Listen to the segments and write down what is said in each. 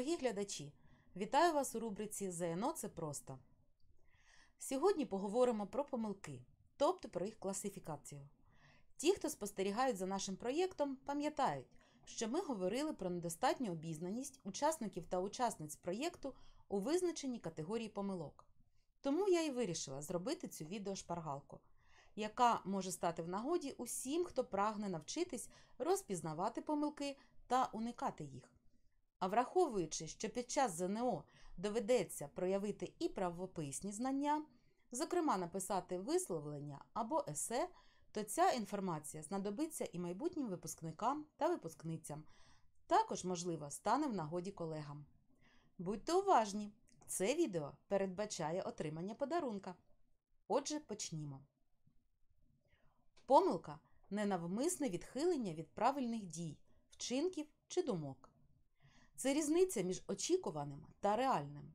Дорогі глядачі, вітаю вас у рубриці ЗНО це просто. Сьогодні поговоримо про помилки, тобто про їх класифікацію. Ті, хто спостерігають за нашим проєктом, пам'ятають, що ми говорили про недостатню обізнаність учасників та учасниць проєкту у визначенні категорії помилок. Тому я і вирішила зробити цю відеошпаргалку, яка може стати в нагоді усім, хто прагне навчитись розпізнавати помилки та уникати їх. А враховуючи, що під час ЗНО доведеться проявити і правописні знання, зокрема написати висловлення або есе, то ця інформація знадобиться і майбутнім випускникам та випускницям. Також, можливо, стане в нагоді колегам. Будьте уважні! Це відео передбачає отримання подарунка. Отже, почнімо. Помилка ненавмисне відхилення від правильних дій, вчинків чи думок. Це різниця між очікуваним та реальним.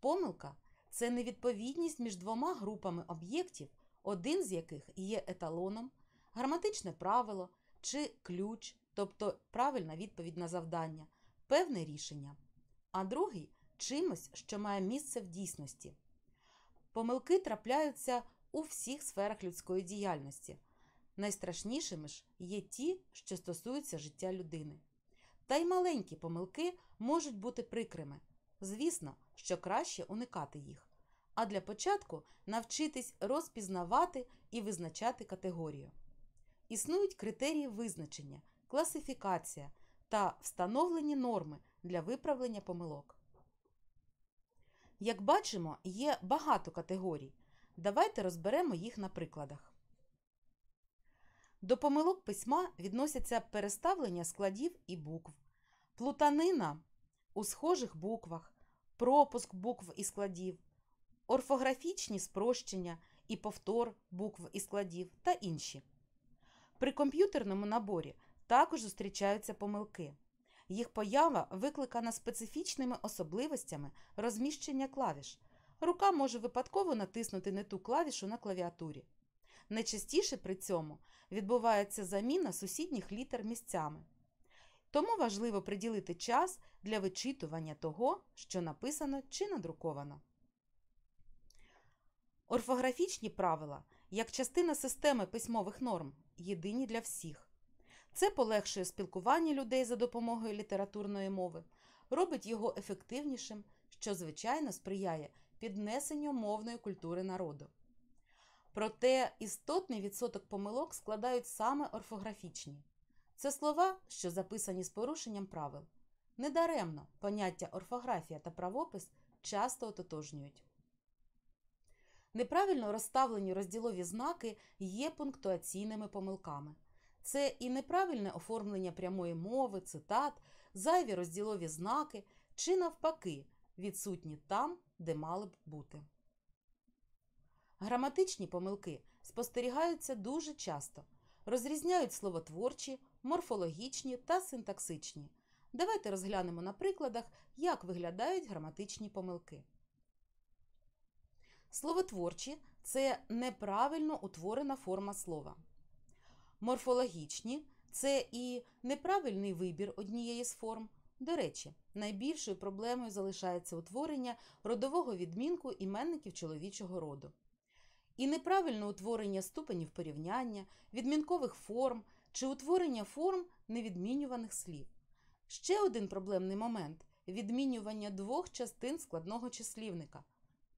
Помилка це невідповідність між двома групами об'єктів, один з яких є еталоном, граматичне правило чи ключ, тобто правильна відповідь на завдання, певне рішення, а другий чимось, що має місце в дійсності. Помилки трапляються у всіх сферах людської діяльності. Найстрашнішими ж є ті, що стосуються життя людини. Та й маленькі помилки можуть бути прикрими. Звісно, що краще уникати їх. А для початку навчитись розпізнавати і визначати категорію. Існують критерії визначення, класифікація та встановлені норми для виправлення помилок. Як бачимо, є багато категорій. Давайте розберемо їх на прикладах. До помилок письма відносяться переставлення складів і букв, плутанина у схожих буквах, пропуск букв і складів, орфографічні спрощення і повтор букв і складів та інші. При комп'ютерному наборі також зустрічаються помилки. Їх поява викликана специфічними особливостями розміщення клавіш. Рука може випадково натиснути не ту клавішу на клавіатурі. Найчастіше при цьому відбувається заміна сусідніх літер місцями. Тому важливо приділити час для вичитування того, що написано чи надруковано. Орфографічні правила як частина системи письмових норм єдині для всіх. Це полегшує спілкування людей за допомогою літературної мови, робить його ефективнішим, що, звичайно, сприяє піднесенню мовної культури народу. Проте істотний відсоток помилок складають саме орфографічні. Це слова, що записані з порушенням правил. Недаремно поняття орфографія та правопис часто ототожнюють. Неправильно розставлені розділові знаки є пунктуаційними помилками. Це і неправильне оформлення прямої мови, цитат, зайві розділові знаки чи, навпаки, відсутні там, де мали б бути. Граматичні помилки спостерігаються дуже часто, розрізняють словотворчі, морфологічні та синтаксичні. Давайте розглянемо на прикладах, як виглядають граматичні помилки. Словотворчі це неправильно утворена форма слова. Морфологічні це і неправильний вибір однієї з форм. До речі, найбільшою проблемою залишається утворення родового відмінку іменників чоловічого роду. І неправильне утворення ступенів порівняння, відмінкових форм чи утворення форм невідмінюваних слів. Ще один проблемний момент відмінювання двох частин складного числівника.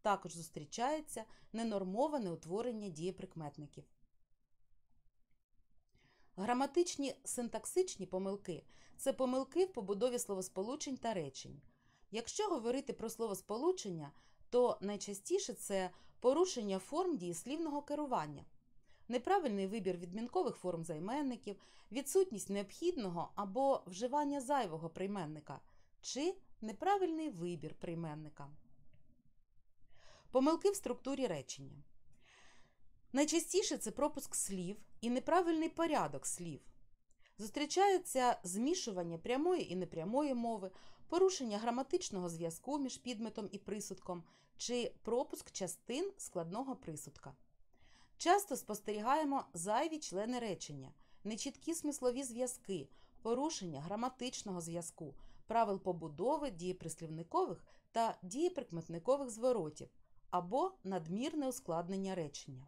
Також зустрічається ненормоване утворення дієприкметників. Граматичні синтаксичні помилки це помилки в побудові словосполучень та речень. Якщо говорити про словосполучення, то найчастіше це порушення форм дієслівного керування, неправильний вибір відмінкових форм займенників, відсутність необхідного або вживання зайвого прийменника чи неправильний вибір прийменника. Помилки в структурі речення. Найчастіше це пропуск слів і неправильний порядок слів. Зустрічаються змішування прямої і непрямої мови, порушення граматичного зв'язку між підметом і присудком чи пропуск частин складного присудка. Часто спостерігаємо зайві члени речення, нечіткі смислові зв'язки, порушення граматичного зв'язку, правил побудови дієприслівникових та дієприкметникових зворотів або надмірне ускладнення речення.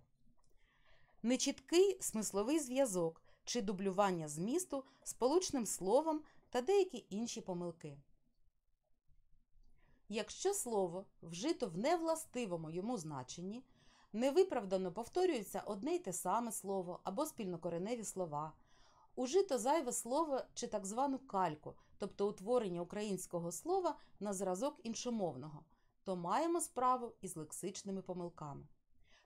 Нечіткий смисловий зв'язок чи дублювання змісту сполучним словом та деякі інші помилки. Якщо слово вжито в невластивому йому значенні, невиправдано повторюється одне й те саме слово або спільнокореневі слова, ужито зайве слово чи так звану кальку, тобто утворення українського слова на зразок іншомовного, то маємо справу із лексичними помилками.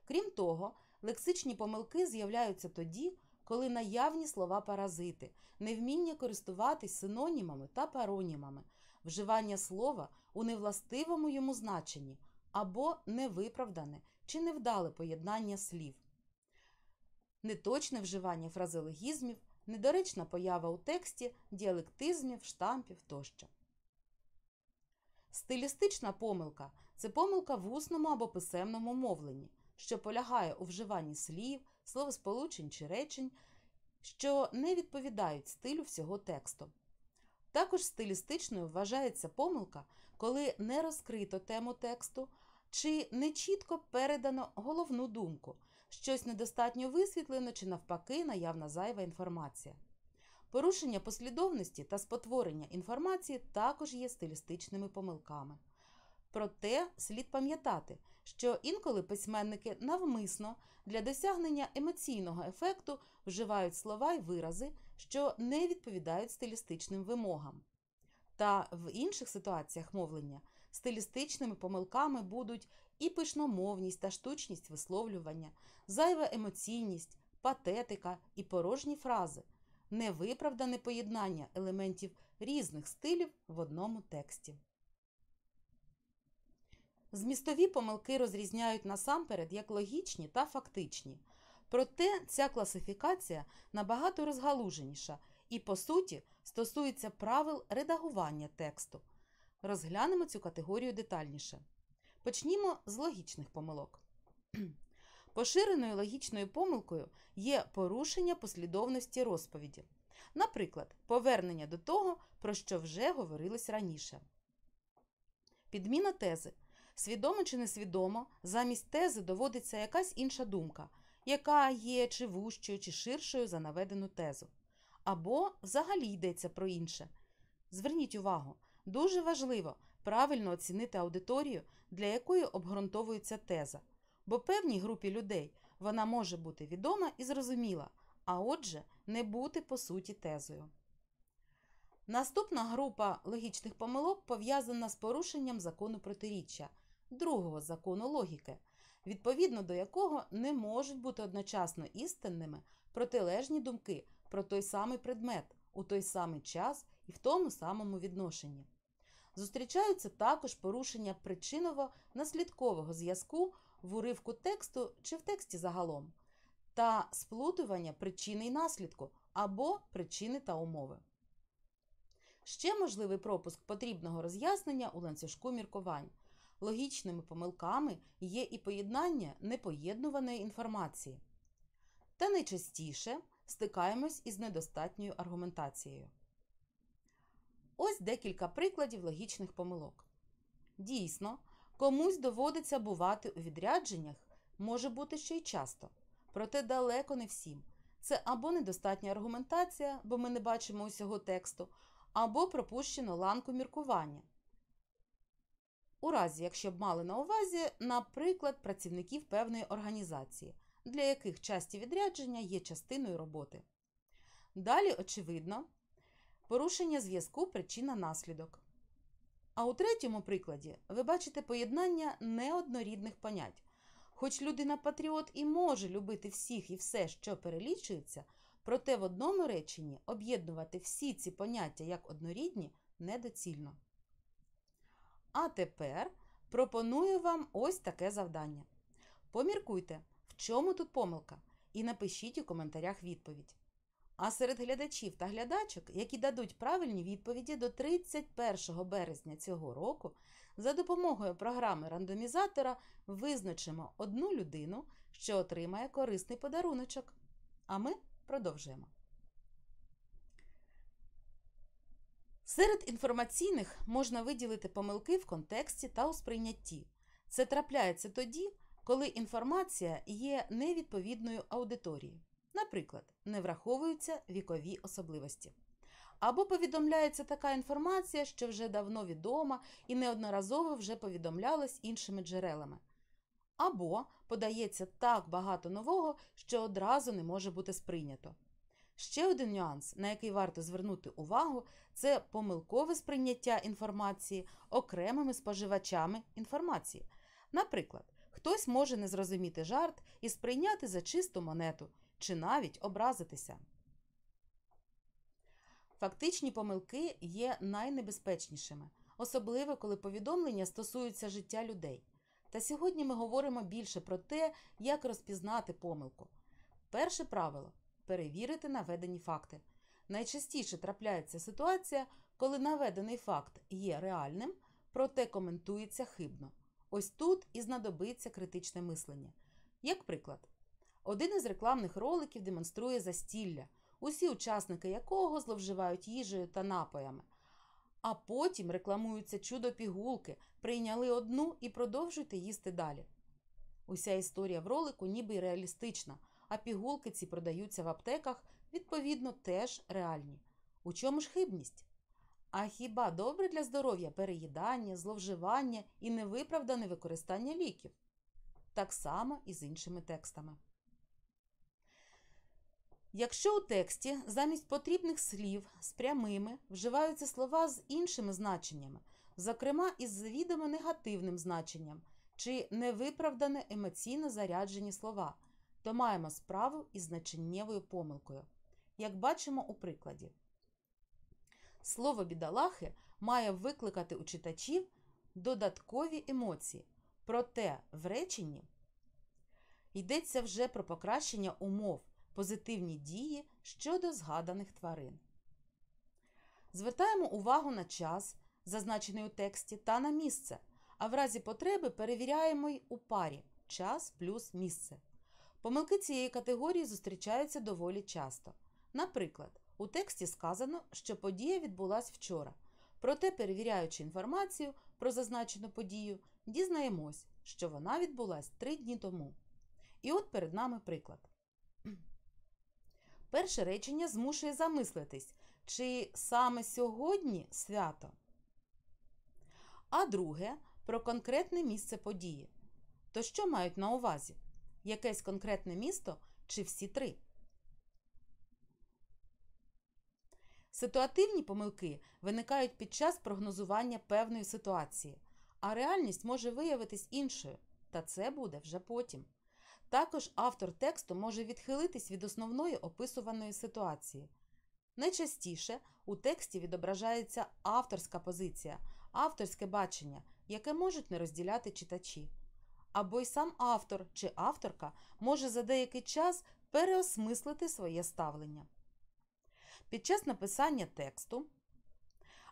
Крім того, лексичні помилки з'являються тоді, коли наявні слова паразити, невміння користуватись синонімами та паронімами, вживання слова у невластивому йому значенні або невиправдане чи невдале поєднання слів, неточне вживання фразеологізмів, недоречна поява у тексті, діалектизмів, штампів тощо. Стилістична помилка це помилка в усному або писемному мовленні, що полягає у вживанні слів, словосполучень чи речень, що не відповідають стилю всього тексту. Також стилістичною вважається помилка, коли не розкрито тему тексту чи не чітко передано головну думку, щось недостатньо висвітлено чи навпаки наявна зайва інформація. Порушення послідовності та спотворення інформації також є стилістичними помилками. Проте слід пам'ятати, що інколи письменники навмисно для досягнення емоційного ефекту вживають слова й вирази, що не відповідають стилістичним вимогам. Та в інших ситуаціях мовлення стилістичними помилками будуть і пишномовність та штучність висловлювання, зайва емоційність, патетика і порожні фрази, невиправдане поєднання елементів різних стилів в одному тексті. Змістові помилки розрізняють насамперед як логічні та фактичні. Проте ця класифікація набагато розгалуженіша і, по суті, стосується правил редагування тексту. Розглянемо цю категорію детальніше. Почнімо з логічних помилок. Поширеною логічною помилкою є порушення послідовності розповіді. Наприклад, повернення до того, про що вже говорилось раніше. Підміна тези. Свідомо чи несвідомо, замість тези доводиться якась інша думка, яка є чи вущою, чи ширшою за наведену тезу. Або взагалі йдеться про інше. Зверніть увагу, дуже важливо правильно оцінити аудиторію, для якої обґрунтовується теза, бо певній групі людей вона може бути відома і зрозуміла, а отже, не бути по суті тезою. Наступна група логічних помилок пов'язана з порушенням закону протиріччя, другого закону логіки, відповідно до якого не можуть бути одночасно істинними протилежні думки про той самий предмет у той самий час і в тому самому відношенні. Зустрічаються також порушення причиново-наслідкового зв'язку в уривку тексту чи в тексті загалом, та сплутування причини й наслідку або причини та умови. Ще можливий пропуск потрібного роз'яснення у ланцюжку міркувань. Логічними помилками є і поєднання непоєднуваної інформації. Та найчастіше стикаємось із недостатньою аргументацією. Ось декілька прикладів логічних помилок. Дійсно, комусь доводиться бувати у відрядженнях, може бути ще й часто, проте далеко не всім. Це або недостатня аргументація, бо ми не бачимо усього тексту, або пропущено ланку міркування. У разі, якщо б мали на увазі, наприклад, працівників певної організації, для яких часті відрядження є частиною роботи. Далі, очевидно, порушення зв'язку причина-наслідок. А у третьому прикладі ви бачите поєднання неоднорідних понять. Хоч людина-патріот і може любити всіх і все, що перелічується, проте в одному реченні об'єднувати всі ці поняття як однорідні недоцільно. А тепер пропоную вам ось таке завдання. Поміркуйте, в чому тут помилка, і напишіть у коментарях відповідь. А серед глядачів та глядачок, які дадуть правильні відповіді до 31 березня цього року, за допомогою програми рандомізатора визначимо одну людину, що отримає корисний подаруночок. А ми продовжуємо. Серед інформаційних можна виділити помилки в контексті та у сприйнятті. Це трапляється тоді, коли інформація є невідповідною аудиторії. Наприклад, не враховуються вікові особливості. Або повідомляється така інформація, що вже давно відома і неодноразово вже повідомлялась іншими джерелами. Або подається так багато нового, що одразу не може бути сприйнято. Ще один нюанс, на який варто звернути увагу, це помилкове сприйняття інформації окремими споживачами інформації. Наприклад, хтось може не зрозуміти жарт і сприйняти за чисту монету, чи навіть образитися. Фактичні помилки є найнебезпечнішими, особливо коли повідомлення стосуються життя людей. Та сьогодні ми говоримо більше про те, як розпізнати помилку. Перше правило перевірити наведені факти. Найчастіше трапляється ситуація, коли наведений факт є реальним, проте коментується хибно. Ось тут і знадобиться критичне мислення. Як приклад, один із рекламних роликів демонструє застілля, усі учасники якого зловживають їжею та напоями. А потім рекламуються чудо пігулки, прийняли одну і продовжуйте їсти далі. Уся історія в ролику ніби й реалістична, а пігулки ці продаються в аптеках, відповідно, теж реальні. У чому ж хибність? А хіба добре для здоров'я переїдання, зловживання і невиправдане використання ліків? Так само і з іншими текстами. Якщо у тексті замість потрібних слів з прямими вживаються слова з іншими значеннями, зокрема із завідомо негативним значенням чи невиправдане емоційно заряджені слова, то маємо справу із значеннєвою помилкою. Як бачимо у прикладі, слово бідолахи має викликати у читачів додаткові емоції, проте в реченні йдеться вже про покращення умов позитивні дії щодо згаданих тварин. Звертаємо увагу на час, зазначений у тексті, та на місце, а в разі потреби перевіряємо й у парі час плюс місце. Помилки цієї категорії зустрічаються доволі часто. Наприклад, у тексті сказано, що подія відбулася вчора. Проте, перевіряючи інформацію про зазначену подію, дізнаємось, що вона відбулася три дні тому. І от перед нами приклад. Перше речення змушує замислитись, чи саме сьогодні свято. А друге про конкретне місце події. То що мають на увазі? Якесь конкретне місто чи всі три? Ситуативні помилки виникають під час прогнозування певної ситуації, а реальність може виявитись іншою, та це буде вже потім. Також автор тексту може відхилитись від основної описуваної ситуації. Найчастіше у тексті відображається авторська позиція, авторське бачення, яке можуть не розділяти читачі. Або й сам автор чи авторка може за деякий час переосмислити своє ставлення. Під час написання тексту,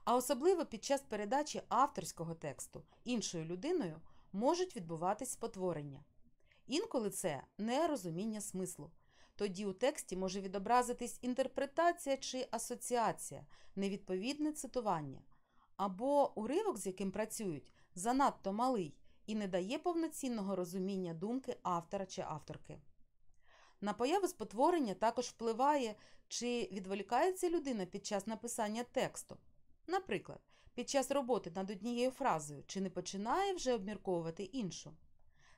а особливо під час передачі авторського тексту іншою людиною можуть відбуватись спотворення. Інколи це нерозуміння смислу. Тоді у тексті може відобразитись інтерпретація чи асоціація, невідповідне цитування, або уривок, з яким працюють, занадто малий і не дає повноцінного розуміння думки автора чи авторки. На появу спотворення також впливає, чи відволікається людина під час написання тексту. Наприклад, під час роботи над однією фразою, чи не починає вже обмірковувати іншу.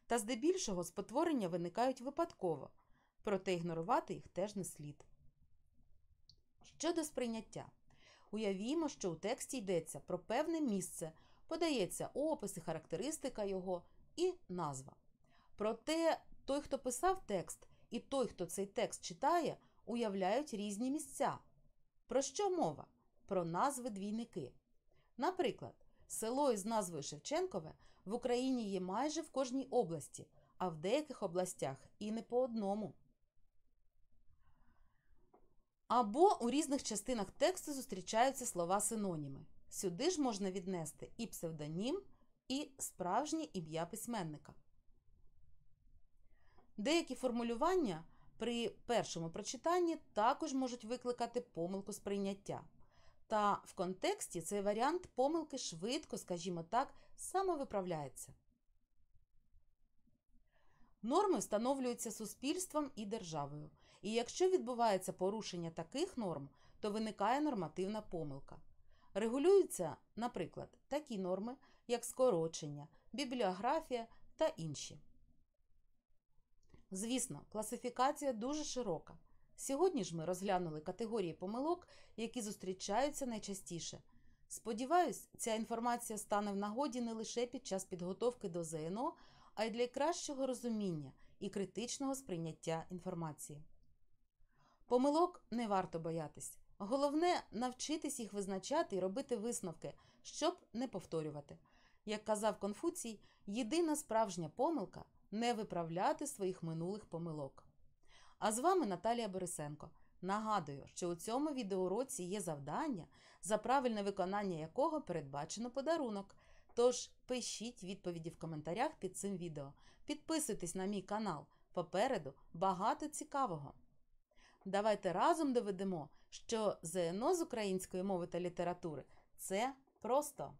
Та здебільшого спотворення виникають випадково, проте ігнорувати їх теж не слід. Щодо сприйняття, уявімо, що у тексті йдеться про певне місце, подається опис і характеристика його і назва. Проте той, хто писав текст, і той, хто цей текст читає, уявляють різні місця. Про що мова? Про назви двійники. Наприклад, село із назвою Шевченкове в Україні є майже в кожній області, а в деяких областях і не по одному. Або у різних частинах тексту зустрічаються слова синоніми. Сюди ж можна віднести і псевдонім, і справжнє ім'я письменника. Деякі формулювання при першому прочитанні також можуть викликати помилку сприйняття. Та в контексті цей варіант помилки швидко, скажімо так, самовиправляється. Норми встановлюються суспільством і державою. І якщо відбувається порушення таких норм, то виникає нормативна помилка. Регулюються, наприклад, такі норми, як скорочення, бібліографія та інші. Звісно, класифікація дуже широка. Сьогодні ж ми розглянули категорії помилок, які зустрічаються найчастіше. Сподіваюсь, ця інформація стане в нагоді не лише під час підготовки до ЗНО, а й для кращого розуміння і критичного сприйняття інформації. Помилок не варто боятись. Головне навчитись їх визначати і робити висновки, щоб не повторювати. Як казав Конфуцій, єдина справжня помилка не виправляти своїх минулих помилок. А з вами Наталія Борисенко. Нагадую, що у цьому відеоуроці є завдання, за правильне виконання якого передбачено подарунок. Тож пишіть відповіді в коментарях під цим відео. Підписуйтесь на мій канал. Попереду багато цікавого. Давайте разом доведемо, що ЗНО з української мови та літератури це просто.